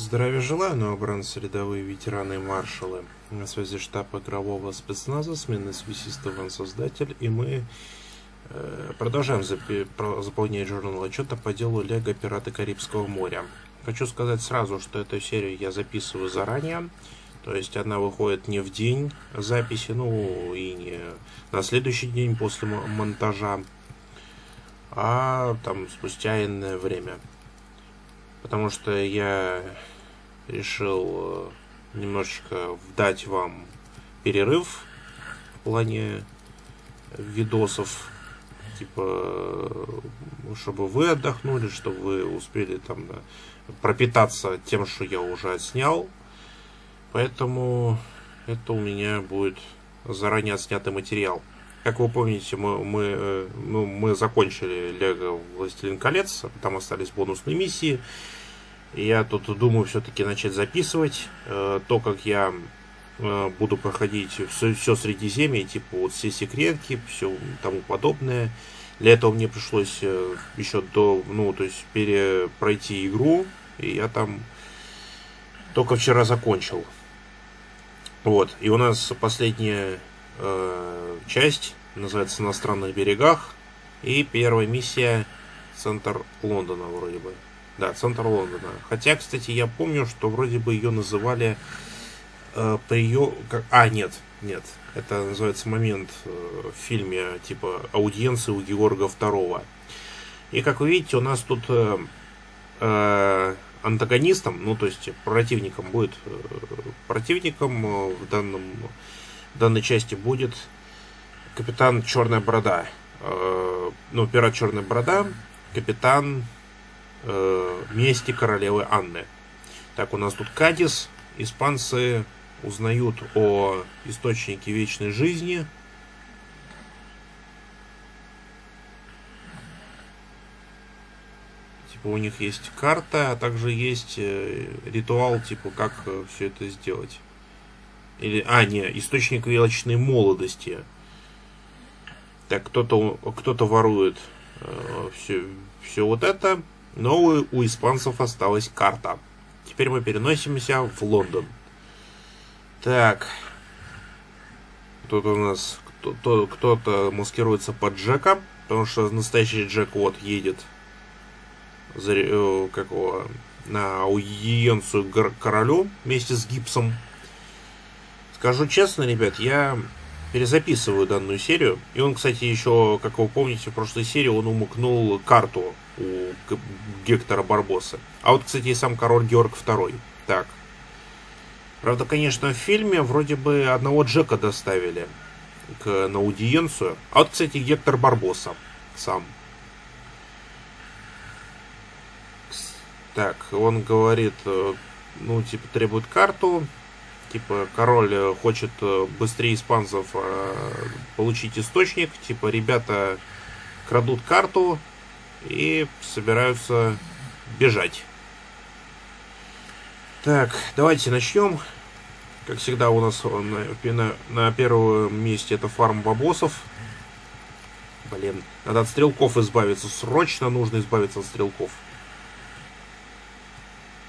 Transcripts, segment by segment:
Здравия желаю, новобранцы, рядовые ветераны и маршалы. На связи штаб игрового спецназа, сменный связист Иван Создатель, и мы э, продолжаем запи- заполнять журнал отчета по делу Лего Пираты Карибского моря. Хочу сказать сразу, что эту серию я записываю заранее, то есть она выходит не в день записи, ну и не на следующий день после монтажа, а там спустя иное время. Потому что я решил э, немножечко дать вам перерыв в плане видосов, типа, э, чтобы вы отдохнули, чтобы вы успели там пропитаться тем, что я уже отснял. Поэтому это у меня будет заранее отснятый материал. Как вы помните, мы, мы, э, ну, мы закончили Лего Властелин колец, а там остались бонусные миссии. Я тут думаю все-таки начать записывать э, то, как я э, буду проходить все, все Средиземье, типа вот все секретки, все тому подобное. Для этого мне пришлось э, еще до, ну, то есть перепройти игру, и я там только вчера закончил. Вот, и у нас последняя э, часть называется «На странных берегах», и первая миссия центр Лондона вроде бы. Да, центр Лондона. Хотя, кстати, я помню, что вроде бы ее называли э, прием... А, нет, нет. Это называется момент э, в фильме типа аудиенции у Георга Второго. И как вы видите, у нас тут э, э, антагонистом, ну то есть противником будет э, противником э, в данном в данной части будет капитан Черная Борода. Э, ну, пират Черная Борода, капитан э, мести королевы Анны. Так, у нас тут Кадис. Испанцы узнают о источнике вечной жизни. Типа у них есть карта, а также есть э, ритуал, типа как э, все это сделать. Или, а, не, источник вечной молодости. Так, кто-то кто ворует э, все, все вот это. Но у, у испанцев осталась карта. Теперь мы переносимся в Лондон. Так. Тут у нас кто-то, кто маскируется под Джека. Потому что настоящий Джек вот едет за, э, какого, на аудиенцию королю вместе с Гипсом. Скажу честно, ребят, я перезаписываю данную серию. И он, кстати, еще, как вы помните, в прошлой серии он умыкнул карту у Гектора Барбоса. А вот, кстати, и сам король Георг II. Так. Правда, конечно, в фильме вроде бы одного Джека доставили к, на аудиенцию. А вот, кстати, Гектор Барбоса сам. Так, он говорит, э, ну, типа, требует карту. Типа, король э, хочет э, быстрее испанцев получить источник. Типа, ребята крадут карту, и собираются бежать. Так, давайте начнем. Как всегда у нас на, на, на первом месте это фарм бабосов. Блин, надо от стрелков избавиться. Срочно нужно избавиться от стрелков.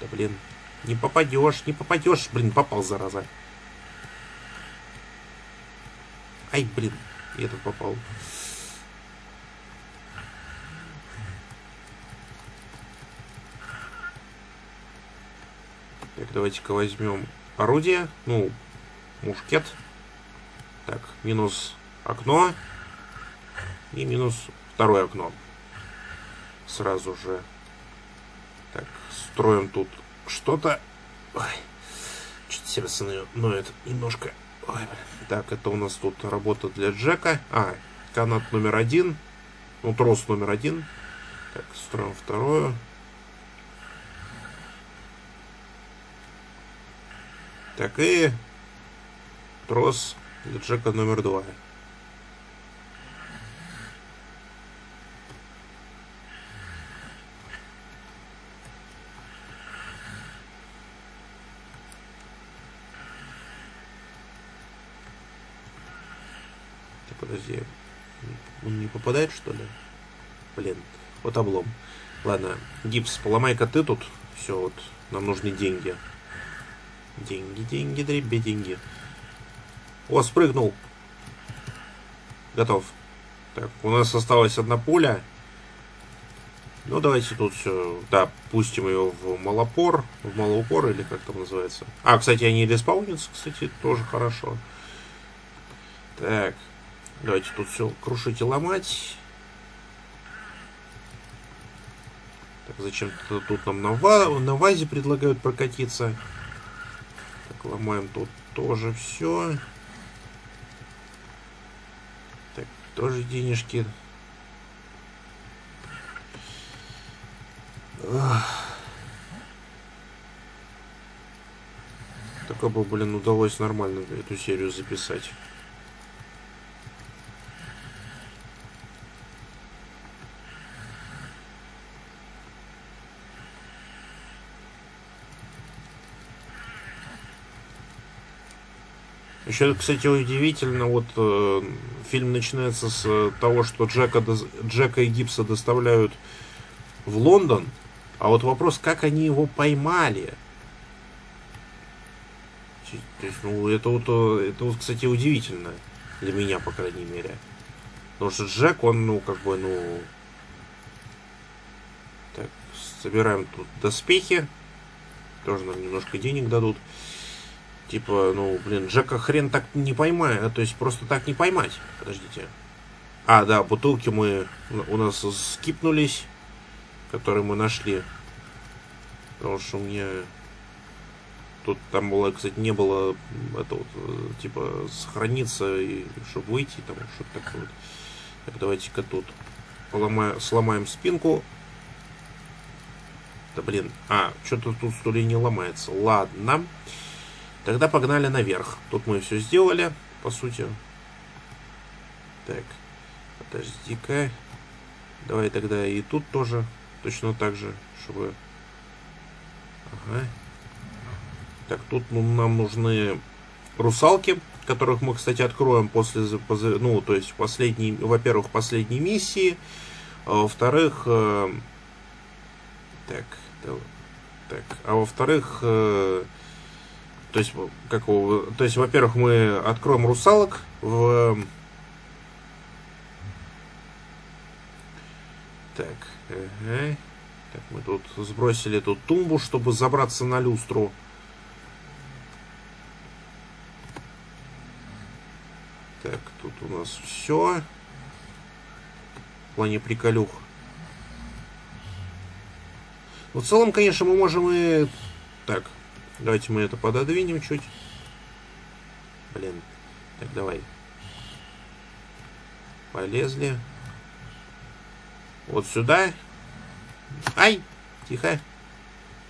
Да блин, не попадешь, не попадешь. Блин, попал, зараза. Ай, блин, я тут попал. Так, давайте-ка возьмем орудие. Ну, мушкет. Так, минус окно. И минус второе окно. Сразу же. Так, строим тут что-то. Ой, что-то сердце ноет немножко. Ой, блин. Так, это у нас тут работа для Джека. А, канат номер один. Ну, трос номер один. Так, строим второе. Так и трос для Джека номер два. Так, подожди. Он не попадает, что ли? Блин, вот облом. Ладно, гипс, поломай-ка ты тут Все, вот, нам нужны деньги. Деньги, деньги, дребе, деньги. О, спрыгнул. Готов. Так, у нас осталась одна пуля. Ну, давайте тут все, да, пустим ее в малопор, в малоупор, или как там называется. А, кстати, они респаунятся, кстати, тоже хорошо. Так, давайте тут все крушить и ломать. Так, зачем-то тут нам на, ва на вазе предлагают прокатиться. Так, ломаем тут тоже все. Так, тоже денежки. Только бы, блин, удалось нормально эту серию записать. Еще, кстати, удивительно, вот э, фильм начинается с того, что Джека, Джека и Гибса доставляют в Лондон, а вот вопрос, как они его поймали. То есть, ну, это вот, э, это вот, кстати, удивительно. Для меня, по крайней мере. Потому что Джек, он, ну, как бы, ну... Так, собираем тут доспехи. Тоже нам немножко денег дадут. Типа, ну, блин, Джека хрен так не поймает. А, то есть, просто так не поймать. Подождите. А, да, бутылки мы... У нас скипнулись который мы нашли. Потому что у меня тут там было, кстати, не было это вот, э, типа сохраниться и чтобы выйти там что-то такое. Так, давайте-ка тут поломаем, сломаем спинку. Да блин, а, что-то тут что ли не ломается. Ладно. Тогда погнали наверх. Тут мы все сделали, по сути. Так, подожди-ка. Давай тогда и тут тоже Точно так же, чтобы... Ага. Так, тут ну, нам нужны русалки, которых мы, кстати, откроем после, ну, то есть последней, во-первых, последней миссии, а во-вторых, э, так, да, так, а во-вторых, э, то есть, как, то есть, во-первых, мы откроем русалок в, так, Ага. Так, мы тут сбросили эту тумбу, чтобы забраться на люстру. Так, тут у нас все. В плане приколюх. Ну, в целом, конечно, мы можем и... Так, давайте мы это пододвинем чуть. Блин. Так, давай. Полезли. Вот сюда. Ай! Тихо.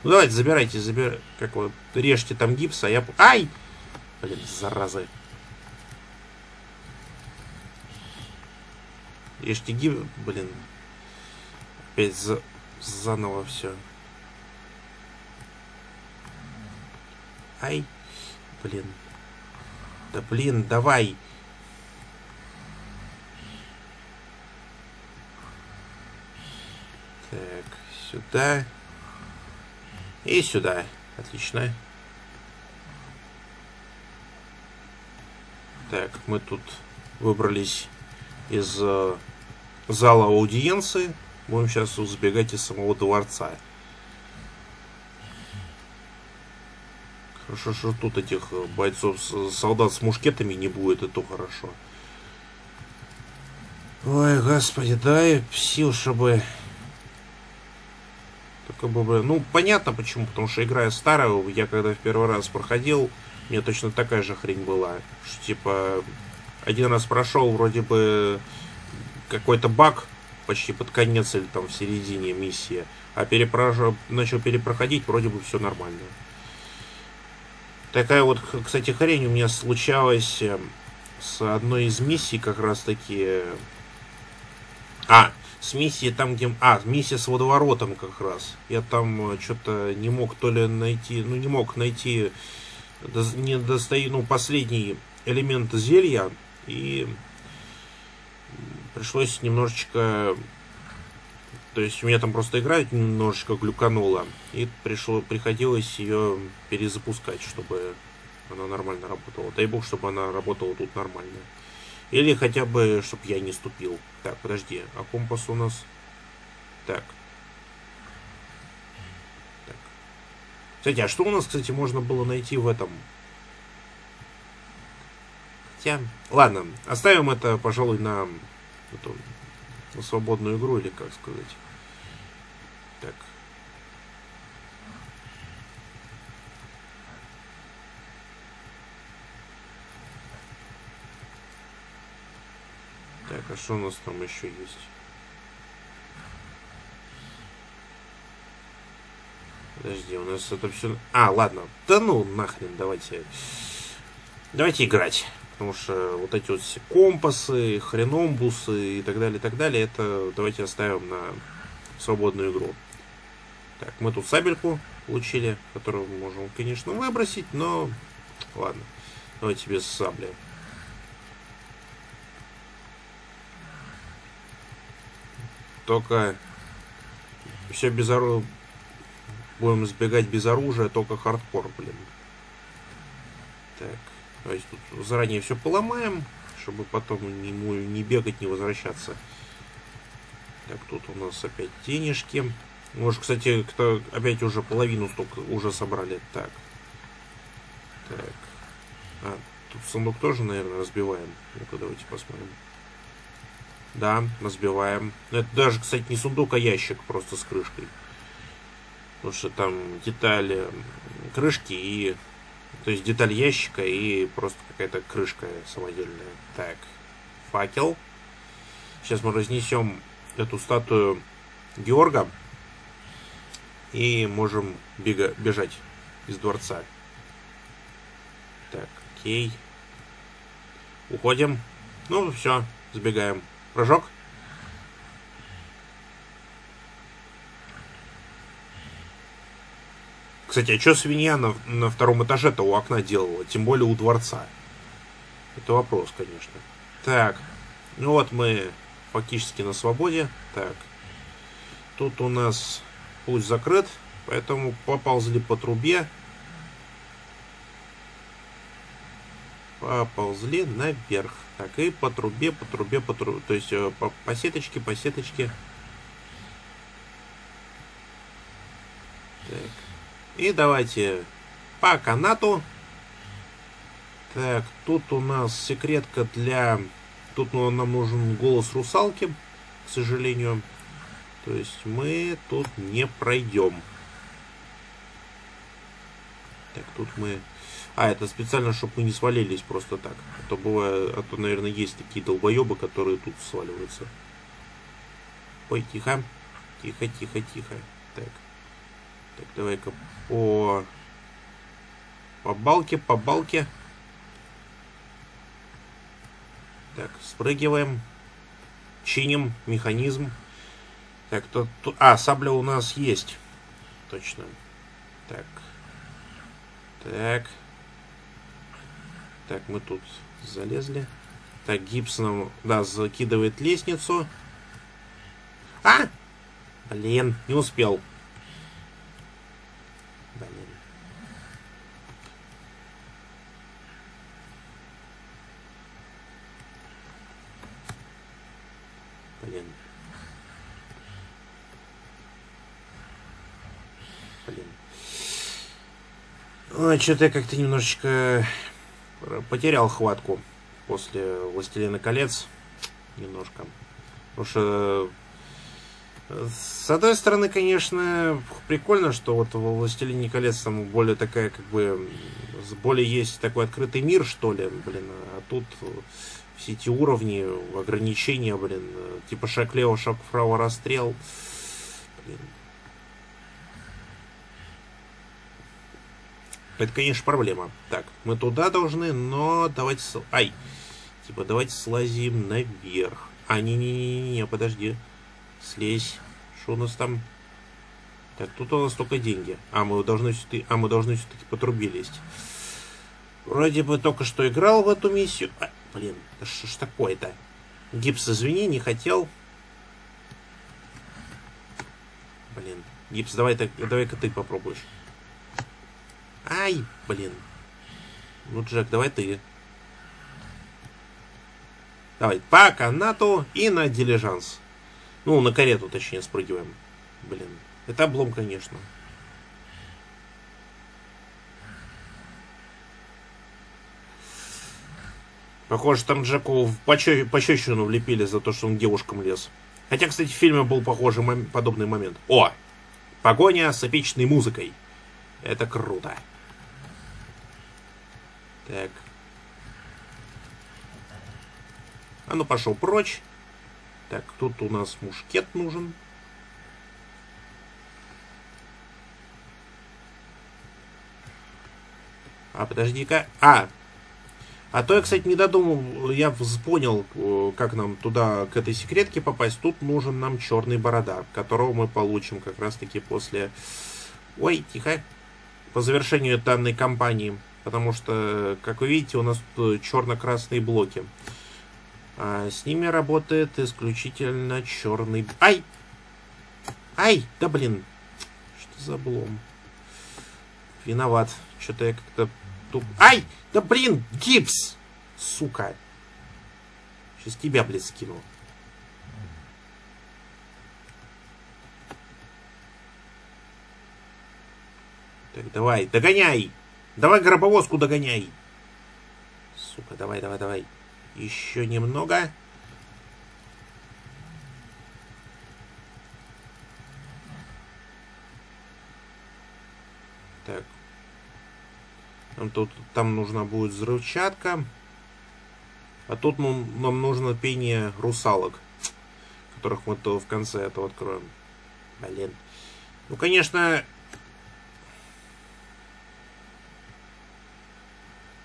Ну давайте, забирайте, забирайте. Как вот, режьте там гипс, а я... Ай! Блин, заразы. Режьте гипс... Блин. Опять за... заново все. Ай! Блин. Да блин, давай! Так, сюда. И сюда. Отлично. Так, мы тут выбрались из э, зала аудиенции. Будем сейчас сбегать из самого дворца. Хорошо, что тут этих бойцов, солдат с мушкетами не будет, это хорошо. Ой, господи, дай сил, чтобы как бы, ну, понятно почему, потому что играя старую, я когда в первый раз проходил, мне точно такая же хрень была. Что, типа, один раз прошел вроде бы какой-то баг почти под конец или там в середине миссии, а перепрож... начал перепроходить, вроде бы все нормально. Такая вот, кстати, хрень у меня случалась э, с одной из миссий как раз таки. А, с миссией там, где... А, миссия с водоворотом как раз. Я там э, что-то не мог то ли найти... Ну, не мог найти... Не достаю... Ну, последний элемент зелья. И пришлось немножечко То есть у меня там просто игра немножечко глюканула, и пришло, приходилось ее перезапускать, чтобы она нормально работала. Дай бог, чтобы она работала тут нормально. Или хотя бы, чтобы я не ступил. Так, подожди, а компас у нас... Так. так. Кстати, а что у нас, кстати, можно было найти в этом? Хотя... Ладно, оставим это, пожалуй, на, эту, на свободную игру, или как сказать. Так. Так, а что у нас там еще есть? Подожди, у нас это все... А, ладно. Да ну, нахрен, давайте... Давайте играть. Потому что вот эти вот компасы, хреномбусы и так далее, и так далее, это давайте оставим на свободную игру. Так, мы тут сабельку получили, которую мы можем, конечно, выбросить, но ладно. Давайте без сабли. Только все без оружия. Будем избегать без оружия, только хардкор, блин. Так, давайте тут заранее все поломаем, чтобы потом не, не бегать, не возвращаться. Так, тут у нас опять денежки. Может, кстати, кто опять уже половину столько уже собрали. Так. Так. А, тут сундук тоже, наверное, разбиваем. Ну-ка, давайте посмотрим. Да, разбиваем. Это даже, кстати, не сундук, а ящик просто с крышкой. Потому что там детали крышки и... То есть деталь ящика и просто какая-то крышка самодельная. Так, факел. Сейчас мы разнесем эту статую Георга и можем бега, бежать из дворца. Так, окей. Уходим. Ну, все, сбегаем. Прыжок. Кстати, а что свинья на, на втором этаже-то у окна делала? Тем более у дворца. Это вопрос, конечно. Так, ну вот мы фактически на свободе. Так, тут у нас путь закрыт, поэтому поползли по трубе. Поползли наверх. Так, и по трубе, по трубе, по трубе. То есть э, по, по сеточке, по сеточке. Так. И давайте по канату. Так, тут у нас секретка для... Тут ну, нам нужен голос русалки, к сожалению. То есть мы тут не пройдем. Так, тут мы... А, это специально, чтобы мы не свалились просто так. А то бывает, а то, наверное, есть такие долбоебы, которые тут сваливаются. Ой, тихо. Тихо, тихо, тихо. Так. Так, давай-ка по... По балке, по балке. Так, спрыгиваем. Чиним механизм. Так, тут... А, сабля у нас есть. Точно. Так. Так. Так, мы тут залезли. Так, нам, да, закидывает лестницу. А! Блин, не успел. Блин. Блин. Блин. Ой, что-то я как-то немножечко потерял хватку после «Властелина колец» немножко. Потому что с одной стороны, конечно, прикольно, что вот во «Властелине колец» там более такая, как бы, более есть такой открытый мир, что ли, блин, а тут все эти уровни, ограничения, блин, типа шаг лево, шаг вправо, расстрел, блин, Это, конечно, проблема. Так, мы туда должны, но давайте... Ай! Типа, давайте слазим наверх. А, не-не-не-не, подожди. Слезь. Что у нас там? Так, тут у нас только деньги. А, мы должны все-таки, а, мы должны все-таки по трубе лезть. Вроде бы только что играл в эту миссию. А, блин, да что ж такое-то? Гипс, извини, не хотел. Блин. Гипс, давай так, давай-ка ты попробуешь. Ай, блин. Ну, Джек, давай ты. Давай, по канату и на дилижанс. Ну, на карету, точнее, спрыгиваем. Блин, это облом, конечно. Похоже, там Джеку в пощечину влепили за то, что он девушкам лез. Хотя, кстати, в фильме был похожий мом... подобный момент. О! Погоня с эпичной музыкой. Это круто. Так. А ну пошел прочь. Так, тут у нас мушкет нужен. А, подожди-ка. А, а то я, кстати, не додумал, я понял, э, как нам туда, к этой секретке попасть. Тут нужен нам черный борода, которого мы получим как раз-таки после... Ой, тихо. По завершению данной кампании. Потому что, как вы видите, у нас тут черно-красные блоки. А с ними работает исключительно черный... Ай! Ай! Да блин! Что за облом? Виноват. Что-то я как-то туп... Ай! Да блин, гипс! Сука. Сейчас тебя, блядь, скину. Так, давай, догоняй! Давай гробовозку догоняй! Сука, давай, давай, давай. Еще немного. Так, нам, тут, там нужна будет взрывчатка. А тут ну, нам нужно пение русалок, которых мы то в конце этого откроем. Блин. Ну, конечно...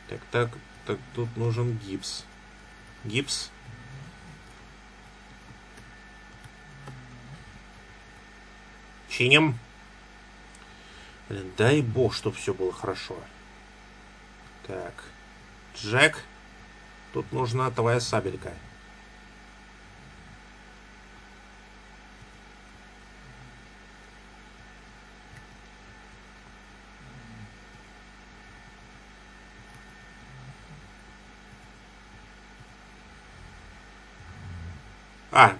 Так, так, так, тут нужен гипс. Гипс. Чиним. Блин, дай бог, чтобы все было хорошо. Так. Джек. Тут нужна твоя сабелька. А,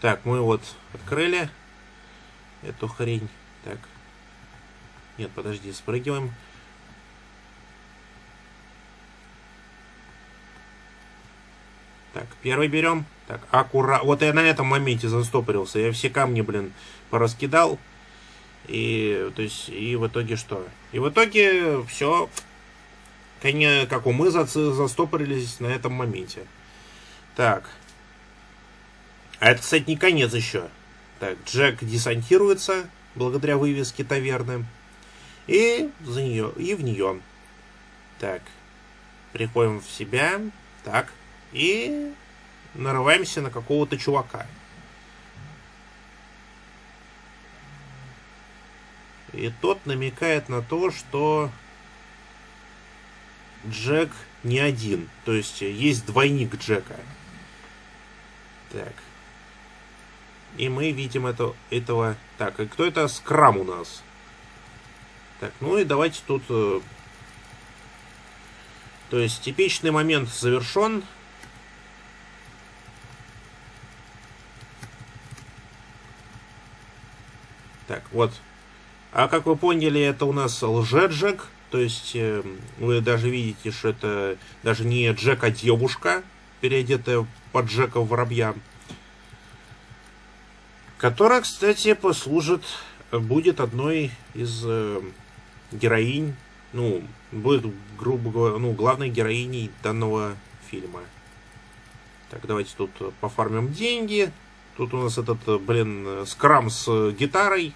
так, мы вот открыли эту хрень. Так. Нет, подожди, спрыгиваем. Так, первый берем. Так, аккуратно. Вот я на этом моменте застопорился. Я все камни, блин, пораскидал. И, то есть, и в итоге что? И в итоге все, как у мы застопорились на этом моменте. Так. А это, кстати, не конец еще. Так, Джек десантируется благодаря вывеске таверны. И за нее, и в нее. Так. Приходим в себя. Так и нарываемся на какого-то чувака. И тот намекает на то, что Джек не один. То есть есть двойник Джека. Так. И мы видим это, этого... Так, и кто это? Скрам у нас. Так, ну и давайте тут... Э, то есть типичный момент завершен. Так, вот. А как вы поняли, это у нас лже-джек. То есть э, вы даже видите, что это даже не Джек, а девушка, переодетая под Джека воробья. Которая, кстати, послужит, будет одной из э, героинь, ну, будет, грубо говоря, ну, главной героиней данного фильма. Так, давайте тут пофармим деньги. Тут у нас этот, э, блин, э, скрам с э, гитарой.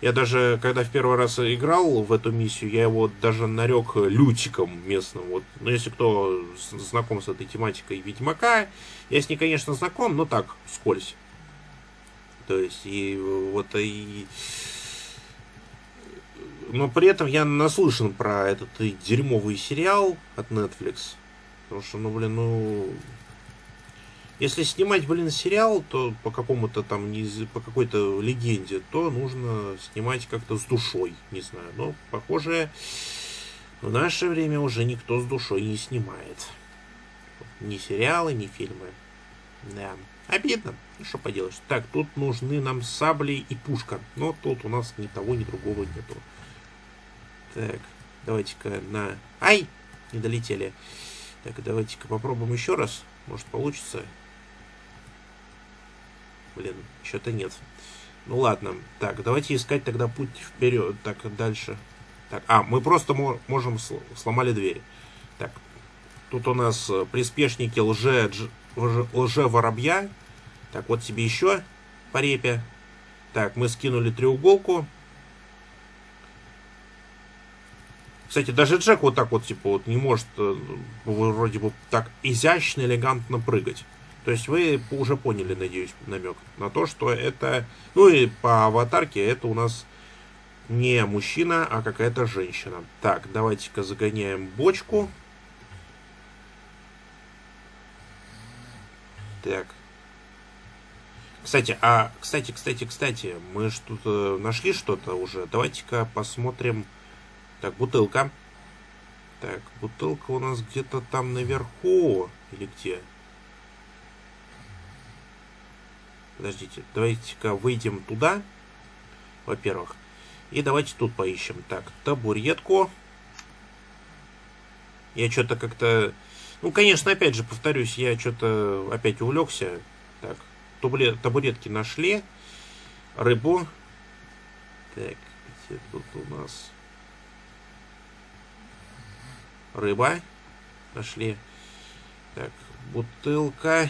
Я даже, когда в первый раз играл в эту миссию, я его даже нарек лютиком местным. Вот. Но если кто знаком с этой тематикой Ведьмака, я с ней, конечно, знаком, но так, вскользь. То есть, и вот и... Но при этом я наслышан про этот и дерьмовый сериал от Netflix. Потому что, ну, блин, ну... Если снимать, блин, сериал, то по какому-то там, по какой-то легенде, то нужно снимать как-то с душой, не знаю. Но, похоже, в наше время уже никто с душой не снимает. Ни сериалы, ни фильмы. Да. Обидно. Что поделаешь. Так, тут нужны нам сабли и пушка. Но тут у нас ни того, ни другого нету. Так, давайте-ка на... Ай! Не долетели. Так, давайте-ка попробуем еще раз. Может получится. Блин, что-то нет. Ну ладно. Так, давайте искать тогда путь вперед. Так, дальше. Так, а, мы просто можем сломали дверь. Так, тут у нас э, приспешники лже, лже воробья. Так, вот тебе еще по репе. Так, мы скинули треуголку. Кстати, даже Джек вот так вот, типа, вот не может э, вроде бы так изящно, элегантно прыгать. То есть вы уже поняли, надеюсь, намек на то, что это... Ну и по аватарке это у нас не мужчина, а какая-то женщина. Так, давайте-ка загоняем бочку. Так. Кстати, а, кстати, кстати, кстати, мы что-то нашли что-то уже. Давайте-ка посмотрим так, бутылка. Так, бутылка у нас где-то там наверху. Или где? Подождите, давайте-ка выйдем туда. Во-первых. И давайте тут поищем. Так, табуретку. Я что-то как-то... Ну, конечно, опять же, повторюсь, я что-то опять увлекся. Так, табуретки нашли. Рыбу. Так, где тут у нас рыба. Нашли. Так, бутылка.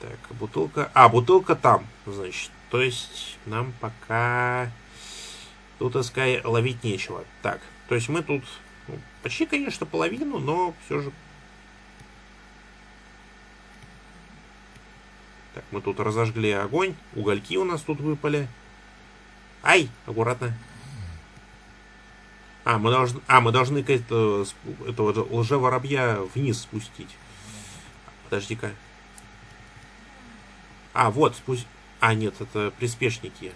Так, бутылка. А, бутылка там, значит. То есть нам пока тут искать ловить нечего. Так, то есть мы тут ну, почти, конечно, половину, но все же... мы тут разожгли огонь. Угольки у нас тут выпали. Ай, аккуратно. А, мы должны, а, мы должны этого, этого лже-воробья вниз спустить. Подожди-ка. А, вот, спусть... А, нет, это приспешники.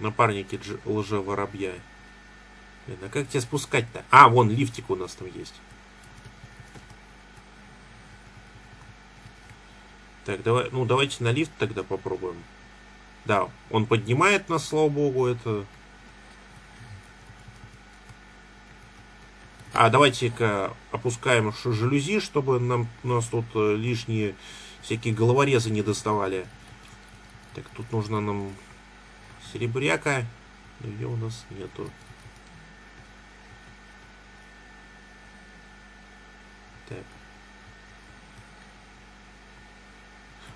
Напарники лже-воробья. А как тебя спускать-то? А, вон лифтик у нас там есть. Так, давай, ну давайте на лифт тогда попробуем. Да, он поднимает нас, слава богу, это... А давайте-ка опускаем жалюзи, чтобы нам, нас тут э, лишние всякие головорезы не доставали. Так, тут нужно нам серебряка. Ее у нас нету. Так.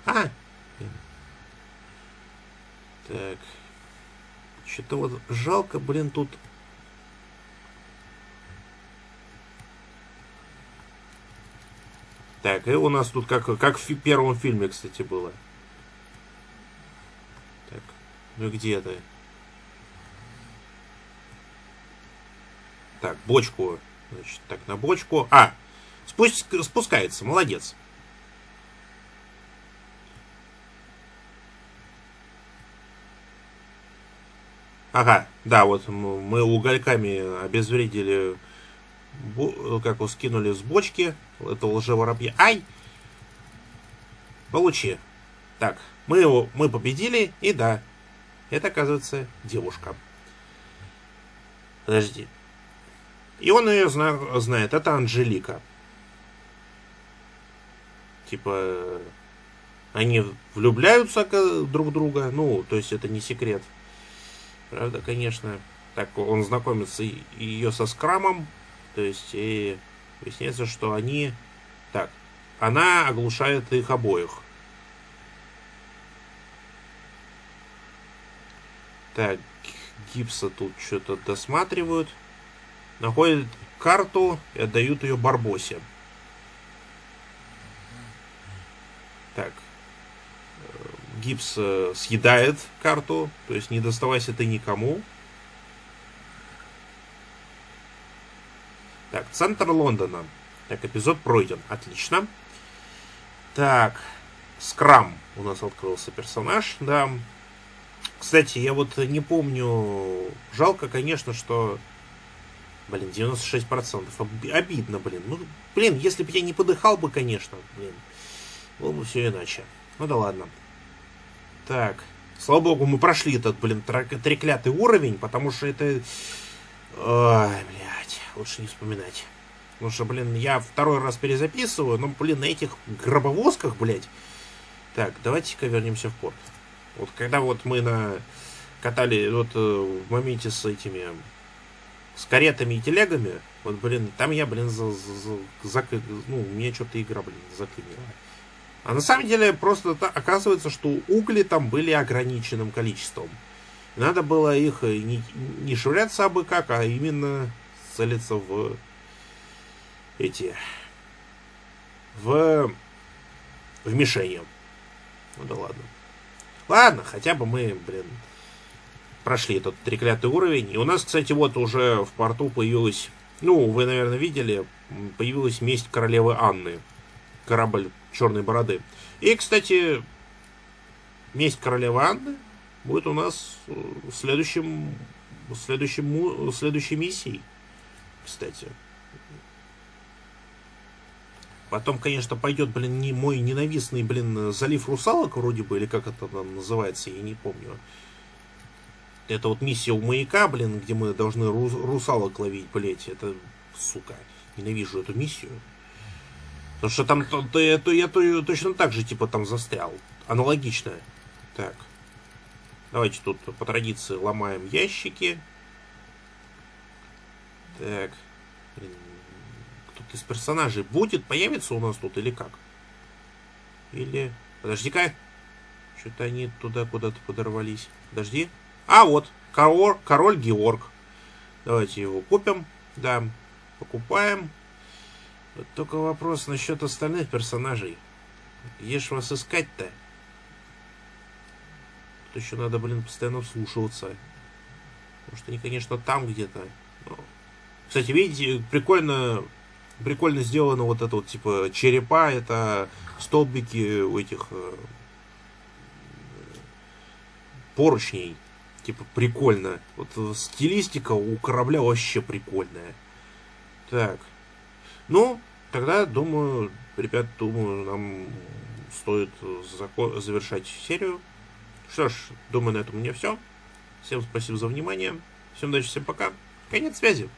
А! Так. Что-то вот жалко, блин, тут... Так, и у нас тут как, как в первом фильме, кстати, было. Так, ну где это? Так, бочку. Значит, так, на бочку. А, спуск, спускается, молодец. Ага, да, вот мы угольками обезвредили, как его скинули с бочки, это лжеворобья. Ай! Получи. Так, мы его, мы победили, и да, это, оказывается, девушка. Подожди. И он ее зна знает, это Анжелика. Типа, они влюбляются друг в друга, ну, то есть это не секрет. Правда, конечно, так он знакомится ее со скрамом, то есть и выясняется, что они... Так, она оглушает их обоих. Так, гипса тут что-то досматривают. Находят карту и отдают ее Барбосе. Так, гипс э, съедает карту, то есть не доставайся ты никому. Так, центр Лондона. Так, эпизод пройден. Отлично. Так, Скрам у нас открылся персонаж, да. Кстати, я вот не помню... Жалко, конечно, что... Блин, 96%. Обидно, блин. Ну, блин, если бы я не подыхал бы, конечно, блин. Было бы все иначе. Ну да ладно. Так. Слава богу, мы прошли этот, блин, треклятый уровень, потому что это... Ой, блядь, лучше не вспоминать. Потому что, блин, я второй раз перезаписываю, но, блин, на этих гробовозках, блядь. Так, давайте-ка вернемся в порт. Вот когда вот мы на катали вот э, в моменте с этими с каретами и телегами, вот, блин, там я, блин, за, за, за, ну, мне что-то игра, блин, заклинила. А на самом деле просто оказывается, что угли там были ограниченным количеством. Надо было их не, не швыряться абы как, а именно целиться в эти в в мишени. Ну да ладно. Ладно, хотя бы мы, блин, прошли этот треклятый уровень. И у нас, кстати, вот уже в порту появилась, ну, вы, наверное, видели, появилась месть королевы Анны. Корабль черной бороды. И, кстати, месть королевы Анны будет у нас в следующем, в следующем, в следующей миссии, кстати. Потом, конечно, пойдет, блин, не мой ненавистный, блин, залив русалок вроде бы, или как это там называется, я не помню. Это вот миссия у маяка, блин, где мы должны рус русалок ловить, блять. Это, сука, ненавижу эту миссию. Потому что там то, то, я, то, я то, точно так же, типа, там застрял. Аналогично. Так. Давайте тут по традиции ломаем ящики. Так. Блин, из персонажей будет, появится у нас тут или как? Или... Подожди-ка. Что-то они туда куда-то подорвались. Подожди. А, вот. Король, король Георг. Давайте его купим. Да. Покупаем. Вот только вопрос насчет остальных персонажей. Ж вас искать-то? Тут еще надо, блин, постоянно вслушиваться. Потому что они, конечно, там где-то. Кстати, видите, прикольно прикольно сделано вот это вот, типа, черепа, это столбики у этих э, поручней. Типа, прикольно. Вот стилистика у корабля вообще прикольная. Так. Ну, тогда, думаю, ребят, думаю, нам стоит завершать серию. Что ж, думаю, на этом у меня все. Всем спасибо за внимание. Всем удачи, всем пока. Конец связи.